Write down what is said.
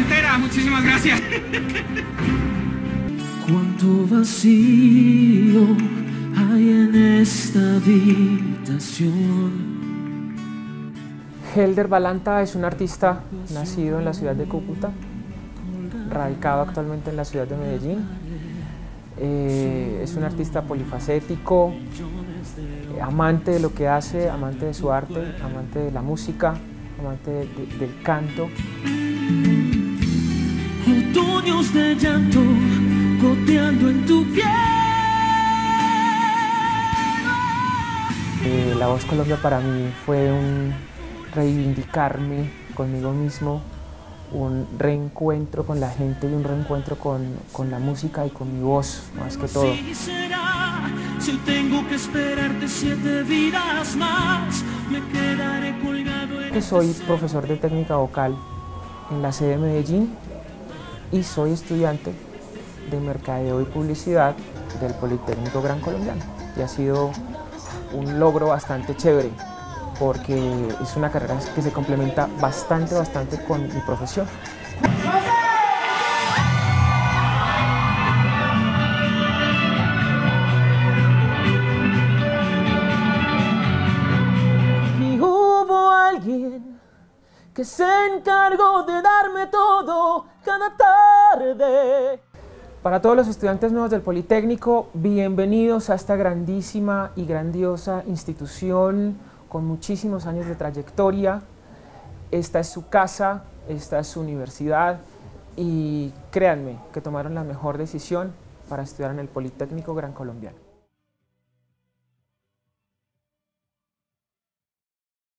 entera, muchísimas gracias. Cuánto vacío hay en esta habitación. Helder Balanta es un artista nacido en la ciudad de Cúcuta, radicado actualmente en la ciudad de Medellín. Eh, es un artista polifacético, eh, amante de lo que hace, amante de su arte, amante de la música, amante de- de- del canto. De llanto goteando en tu piel. La Voz Colombia para mí fue un reivindicarme conmigo mismo, un reencuentro con la gente y un reencuentro con, con la música y con mi voz, más que todo. Si será, si tengo que esperarte siete vidas más, me quedaré colgado en Que soy profesor de técnica vocal en la sede de Medellín y soy estudiante de mercadeo y publicidad del Politécnico Gran Colombiano. Y ha sido un logro bastante chévere porque es una carrera que se complementa bastante, bastante con mi profesión. Y hubo alguien que se encargó de darme todo tarde. Para todos los estudiantes nuevos del Politécnico, bienvenidos a esta grandísima y grandiosa institución con muchísimos años de trayectoria. Esta es su casa, esta es su universidad y créanme que tomaron la mejor decisión para estudiar en el Politécnico Gran Colombiano.